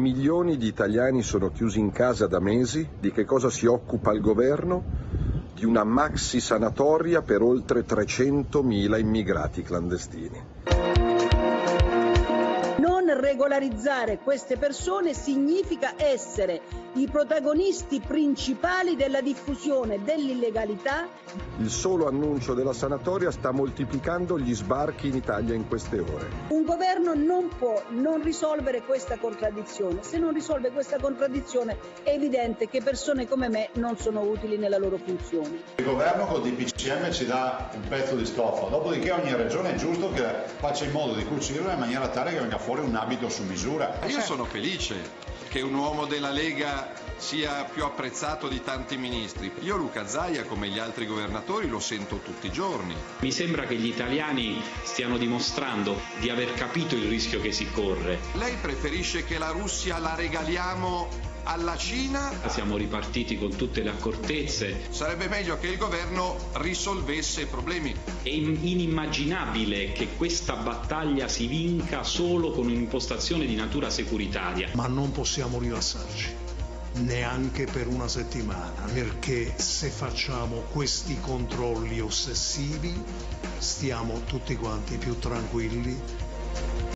Milioni di italiani sono chiusi in casa da mesi. Di che cosa si occupa il governo? Di una maxi sanatoria per oltre 300.000 immigrati clandestini. Non regolarizzare queste persone significa essere i protagonisti principali della diffusione dell'illegalità. Il solo annuncio della sanatoria sta moltiplicando gli sbarchi in Italia in queste ore. Un governo non può non risolvere questa contraddizione. Se non risolve questa contraddizione è evidente che persone come me non sono utili nella loro funzione. Il governo col DPCM ci dà un pezzo di stoffa, dopodiché ogni regione è giusto che faccia in modo di cucirlo in maniera tale che venga fuori un abito su misura. Io sono felice che un uomo della Lega sia più apprezzato di tanti ministri. Io Luca Zaia, come gli altri governatori, lo sento tutti i giorni. Mi sembra che gli italiani stiano dimostrando di aver capito il rischio che si corre. Lei preferisce che la Russia la regaliamo alla Cina? Siamo ripartiti con tutte le accortezze. Sarebbe meglio che il governo risolvesse i problemi. È inimmaginabile che questa battaglia si vinca solo con un'impostazione di natura securitaria. Ma non possiamo rilassarci neanche per una settimana, perché se facciamo questi controlli ossessivi stiamo tutti quanti più tranquilli